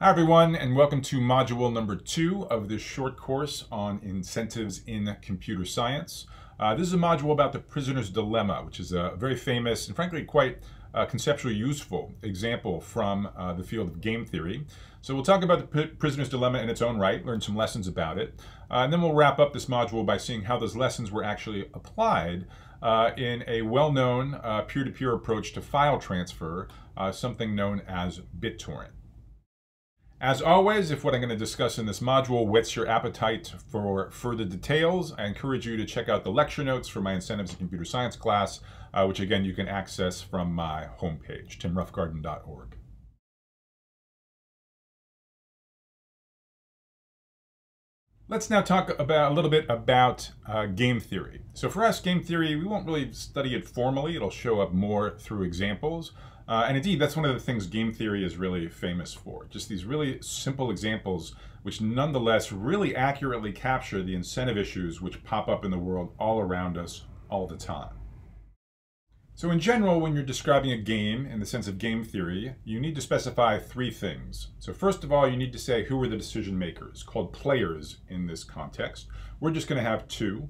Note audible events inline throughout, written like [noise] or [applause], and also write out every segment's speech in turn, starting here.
Hi everyone and welcome to module number two of this short course on incentives in computer science. Uh, this is a module about the prisoner's dilemma, which is a very famous and frankly quite uh, conceptually useful example from uh, the field of game theory. So we'll talk about the prisoner's dilemma in its own right, learn some lessons about it, uh, and then we'll wrap up this module by seeing how those lessons were actually applied uh, in a well-known uh, peer-to-peer approach to file transfer, something known as BitTorrent. As always, if what I'm going to discuss in this module whets your appetite for further details, I encourage you to check out the lecture notes for my Incentives in Computer Science class, uh, which again you can access from my homepage, timroughgarden.org. Let's now talk about a little bit about uh, game theory. So for us, game theory, we won't really study it formally. It'll show up more through examples. Uh, and indeed, that's one of the things game theory is really famous for. Just these really simple examples, which nonetheless really accurately capture the incentive issues which pop up in the world all around us all the time. So in general, when you're describing a game in the sense of game theory, you need to specify three things. So first of all, you need to say who are the decision makers, called players in this context. We're just going to have two.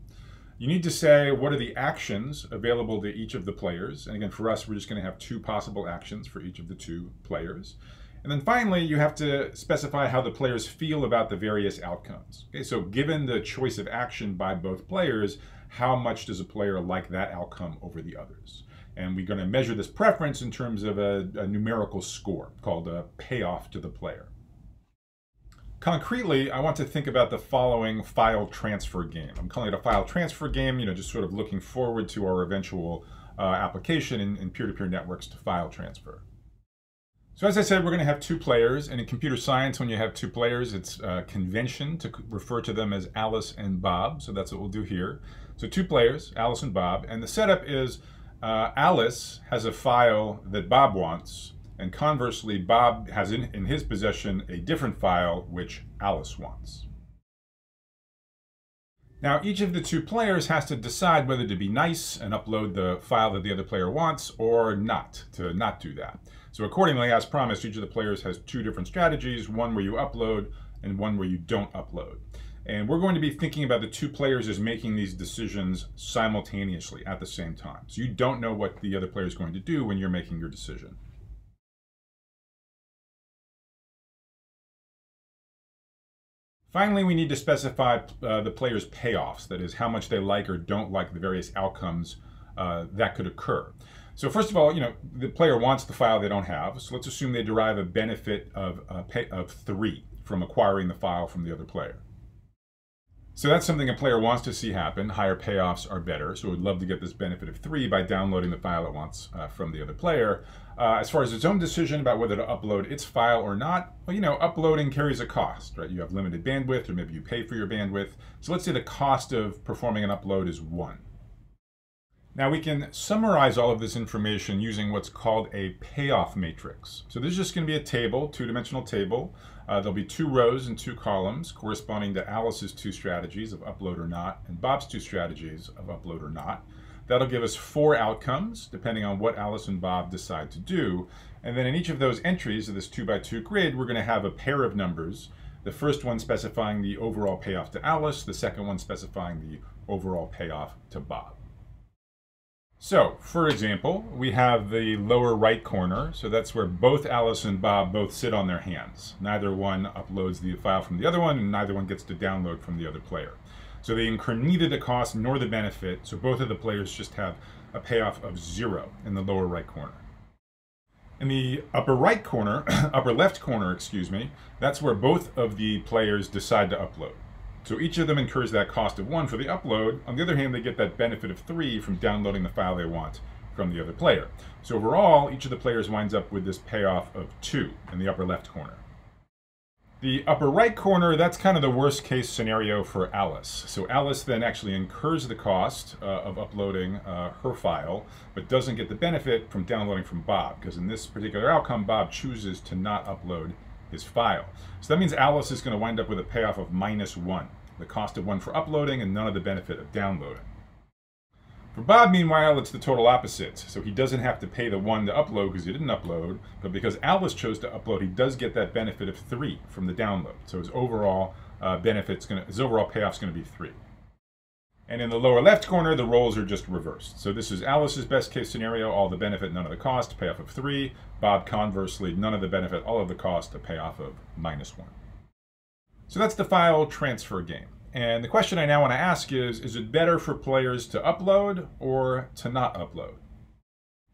You need to say what are the actions available to each of the players. And again, for us, we're just going to have two possible actions for each of the two players. And then finally, you have to specify how the players feel about the various outcomes. Okay, so given the choice of action by both players, how much does a player like that outcome over the others? And we're going to measure this preference in terms of a, a numerical score called a payoff to the player. Concretely, I want to think about the following file transfer game. I'm calling it a file transfer game, you know, just sort of looking forward to our eventual uh, application in peer-to-peer -peer networks to file transfer. So as I said, we're going to have two players, and in computer science, when you have two players, it's uh, convention to refer to them as Alice and Bob, so that's what we'll do here. So two players, Alice and Bob, and the setup is uh, Alice has a file that Bob wants, and conversely, Bob has in, in his possession a different file which Alice wants. Now, each of the two players has to decide whether to be nice and upload the file that the other player wants or not, to not do that. So accordingly, as promised, each of the players has two different strategies, one where you upload and one where you don't upload. And we're going to be thinking about the two players as making these decisions simultaneously at the same time. So you don't know what the other player is going to do when you're making your decision. Finally, we need to specify uh, the player's payoffs, that is, how much they like or don't like the various outcomes uh, that could occur. So first of all, you know, the player wants the file they don't have, so let's assume they derive a benefit of, uh, pay, of three from acquiring the file from the other player. So that's something a player wants to see happen. Higher payoffs are better. So we'd love to get this benefit of three by downloading the file it wants uh, from the other player. Uh, as far as its own decision about whether to upload its file or not, well, you know, uploading carries a cost, right? You have limited bandwidth or maybe you pay for your bandwidth. So let's say the cost of performing an upload is one. Now we can summarize all of this information using what's called a payoff matrix. So this is just going to be a table, two-dimensional table. Uh, there'll be two rows and two columns corresponding to Alice's two strategies of upload or not and Bob's two strategies of upload or not. That'll give us four outcomes depending on what Alice and Bob decide to do. And then in each of those entries of this two by two grid, we're going to have a pair of numbers. The first one specifying the overall payoff to Alice, the second one specifying the overall payoff to Bob. So, for example, we have the lower right corner. So that's where both Alice and Bob both sit on their hands. Neither one uploads the file from the other one, and neither one gets to download from the other player. So they incur neither the cost nor the benefit. So both of the players just have a payoff of zero in the lower right corner. In the upper right corner, [clears throat] upper left corner, excuse me, that's where both of the players decide to upload. So each of them incurs that cost of one for the upload. On the other hand, they get that benefit of three from downloading the file they want from the other player. So overall, each of the players winds up with this payoff of two in the upper left corner. The upper right corner, that's kind of the worst case scenario for Alice. So Alice then actually incurs the cost uh, of uploading uh, her file, but doesn't get the benefit from downloading from Bob, because in this particular outcome, Bob chooses to not upload his file. So that means Alice is going to wind up with a payoff of minus one the cost of one for uploading and none of the benefit of downloading. For Bob, meanwhile, it's the total opposite. So he doesn't have to pay the one to upload because he didn't upload, but because Alice chose to upload, he does get that benefit of three from the download. So his overall uh, benefit's gonna, his overall payoff's gonna be three. And in the lower left corner, the roles are just reversed. So this is Alice's best case scenario, all the benefit, none of the cost, payoff of three. Bob, conversely, none of the benefit, all of the cost, a payoff of minus one. So that's the file transfer game. And the question I now want to ask is, is it better for players to upload or to not upload?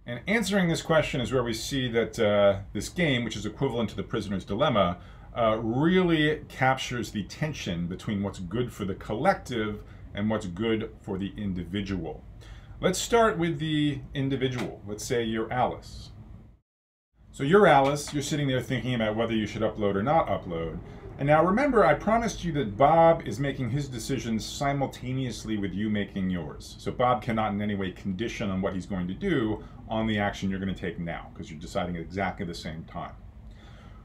And answering this question is where we see that uh, this game, which is equivalent to the prisoner's dilemma, uh, really captures the tension between what's good for the collective and what's good for the individual. Let's start with the individual. Let's say you're Alice. So you're Alice, you're sitting there thinking about whether you should upload or not upload. And now remember, I promised you that Bob is making his decisions simultaneously with you making yours. So Bob cannot in any way condition on what he's going to do on the action you're going to take now, because you're deciding at exactly the same time.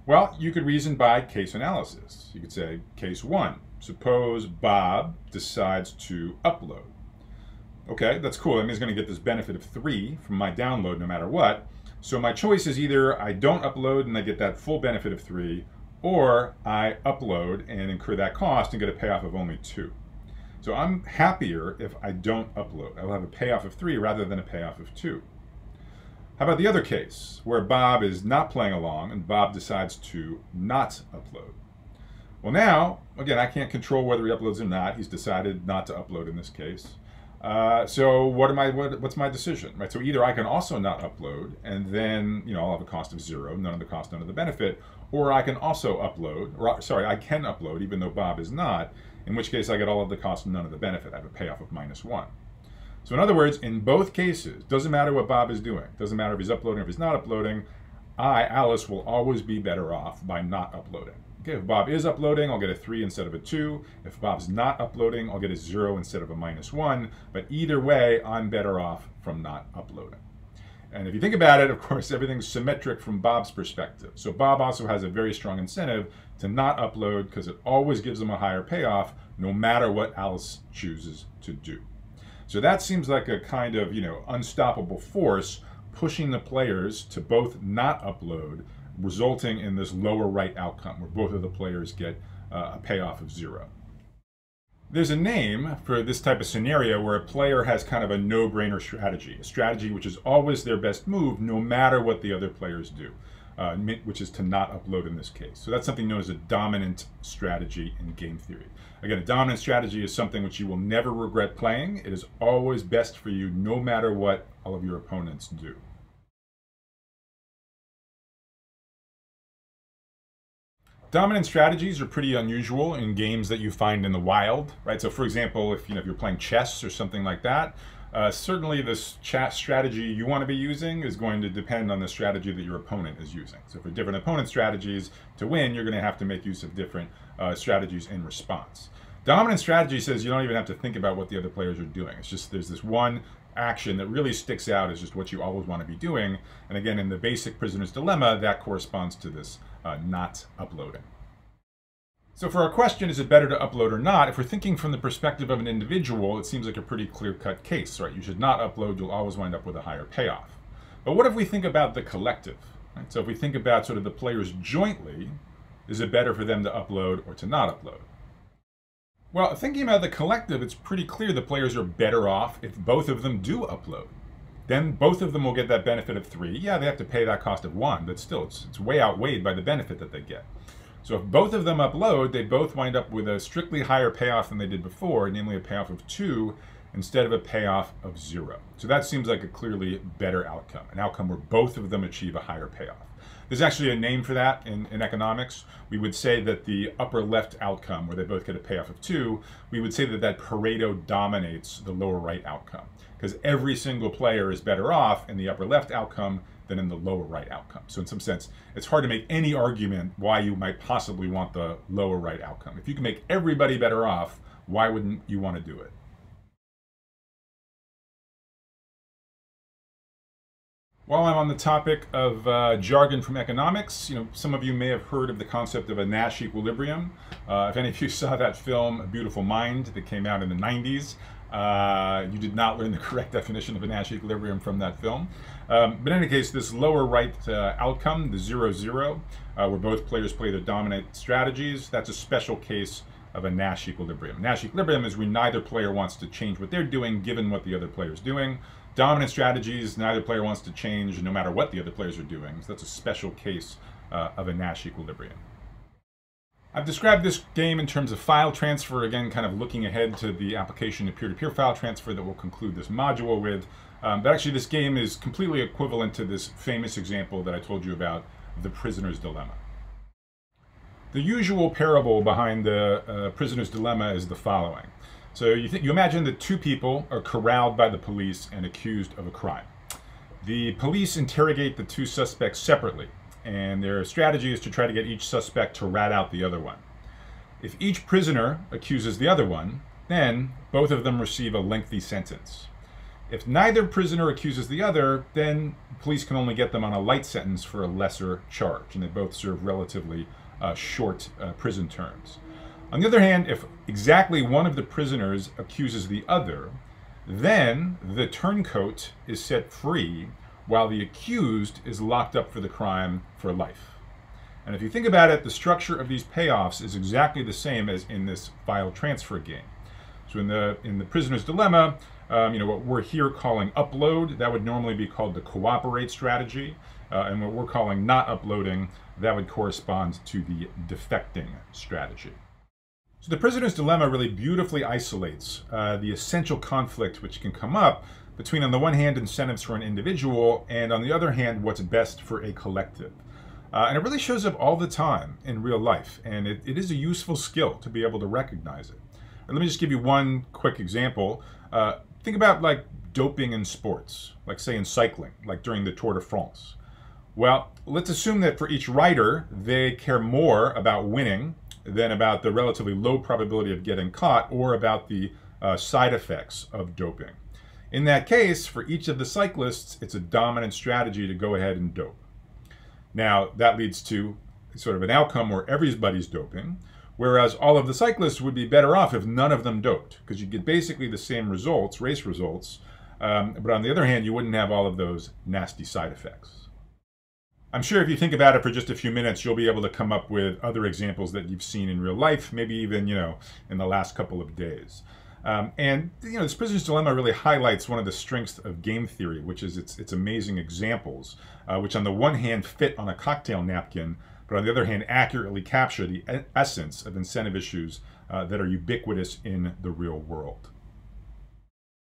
Well, you could reason by case analysis. You could say, case one, suppose Bob decides to upload. Okay, that's cool. That means he's going to get this benefit of three from my download no matter what. So my choice is either I don't upload and I get that full benefit of three, or I upload and incur that cost and get a payoff of only two. So I'm happier if I don't upload. I'll have a payoff of three rather than a payoff of two. How about the other case, where Bob is not playing along and Bob decides to not upload? Well now, again, I can't control whether he uploads or not. He's decided not to upload in this case. Uh, so what am I? What, what's my decision? Right. So either I can also not upload, and then you know I'll have a cost of zero, none of the cost, none of the benefit, or I can also upload. Or sorry, I can upload even though Bob is not. In which case I get all of the cost and none of the benefit. I have a payoff of minus one. So in other words, in both cases, doesn't matter what Bob is doing. Doesn't matter if he's uploading or if he's not uploading. I, Alice, will always be better off by not uploading. Okay, if Bob is uploading, I'll get a 3 instead of a 2. If Bob's not uploading, I'll get a 0 instead of a minus 1. But either way, I'm better off from not uploading. And if you think about it, of course, everything's symmetric from Bob's perspective. So Bob also has a very strong incentive to not upload because it always gives him a higher payoff no matter what Alice chooses to do. So that seems like a kind of, you know, unstoppable force pushing the players to both not upload resulting in this lower right outcome where both of the players get uh, a payoff of zero. There's a name for this type of scenario where a player has kind of a no-brainer strategy, a strategy which is always their best move no matter what the other players do, uh, which is to not upload in this case. So that's something known as a dominant strategy in game theory. Again, a dominant strategy is something which you will never regret playing. It is always best for you no matter what all of your opponents do. Dominant strategies are pretty unusual in games that you find in the wild, right? So for example, if, you know, if you're playing chess or something like that, uh, certainly this chat strategy you want to be using is going to depend on the strategy that your opponent is using. So for different opponent strategies, to win, you're going to have to make use of different uh, strategies in response. Dominant strategy says you don't even have to think about what the other players are doing. It's just there's this one action that really sticks out is just what you always want to be doing. And again, in the basic prisoner's dilemma, that corresponds to this uh, not uploading. So for our question, is it better to upload or not? If we're thinking from the perspective of an individual, it seems like a pretty clear-cut case, right? You should not upload, you'll always wind up with a higher payoff. But what if we think about the collective? Right? So if we think about sort of the players jointly, is it better for them to upload or to not upload? Well, thinking about the collective, it's pretty clear the players are better off if both of them do upload then both of them will get that benefit of three. Yeah, they have to pay that cost of one, but still, it's, it's way outweighed by the benefit that they get. So if both of them upload, they both wind up with a strictly higher payoff than they did before, namely a payoff of two instead of a payoff of zero. So that seems like a clearly better outcome, an outcome where both of them achieve a higher payoff. There's actually a name for that in, in economics. We would say that the upper left outcome, where they both get a payoff of two, we would say that that Pareto dominates the lower right outcome because every single player is better off in the upper left outcome than in the lower right outcome. So in some sense, it's hard to make any argument why you might possibly want the lower right outcome. If you can make everybody better off, why wouldn't you want to do it? While I'm on the topic of uh, jargon from economics, you know, some of you may have heard of the concept of a Nash equilibrium. Uh, if any of you [laughs] saw that film, Beautiful Mind, that came out in the 90s, Uh, you did not learn the correct definition of a Nash equilibrium from that film. Um, but in any case, this lower right uh, outcome, the 0-0, uh, where both players play their dominant strategies, that's a special case of a Nash equilibrium. Nash equilibrium is when neither player wants to change what they're doing given what the other player is doing. Dominant strategies, neither player wants to change no matter what the other players are doing. So that's a special case uh, of a Nash equilibrium. I've described this game in terms of file transfer, again, kind of looking ahead to the application of peer-to-peer -peer file transfer that we'll conclude this module with. Um, but actually, this game is completely equivalent to this famous example that I told you about, the prisoner's dilemma. The usual parable behind the uh, prisoner's dilemma is the following. So you, you imagine that two people are corralled by the police and accused of a crime. The police interrogate the two suspects separately and their strategy is to try to get each suspect to rat out the other one. If each prisoner accuses the other one, then both of them receive a lengthy sentence. If neither prisoner accuses the other, then police can only get them on a light sentence for a lesser charge, and they both serve relatively uh, short uh, prison terms. On the other hand, if exactly one of the prisoners accuses the other, then the turncoat is set free while the accused is locked up for the crime for life. And if you think about it, the structure of these payoffs is exactly the same as in this file transfer game. So in the in the prisoner's dilemma, um, you know what we're here calling upload, that would normally be called the cooperate strategy, uh, and what we're calling not uploading, that would correspond to the defecting strategy. So the prisoner's dilemma really beautifully isolates uh, the essential conflict which can come up between, on the one hand, incentives for an individual, and on the other hand, what's best for a collective. Uh, and it really shows up all the time in real life, and it, it is a useful skill to be able to recognize it. And let me just give you one quick example. Uh, think about like doping in sports, like say in cycling, like during the Tour de France. Well, let's assume that for each rider, they care more about winning than about the relatively low probability of getting caught or about the uh, side effects of doping. In that case, for each of the cyclists, it's a dominant strategy to go ahead and dope. Now, that leads to sort of an outcome where everybody's doping, whereas all of the cyclists would be better off if none of them doped, because you get basically the same results, race results, um, but on the other hand, you wouldn't have all of those nasty side effects. I'm sure if you think about it for just a few minutes, you'll be able to come up with other examples that you've seen in real life, maybe even, you know, in the last couple of days. Um, and you know, this prisoner's dilemma really highlights one of the strengths of game theory, which is its its amazing examples, uh, which on the one hand fit on a cocktail napkin, but on the other hand accurately capture the essence of incentive issues uh, that are ubiquitous in the real world.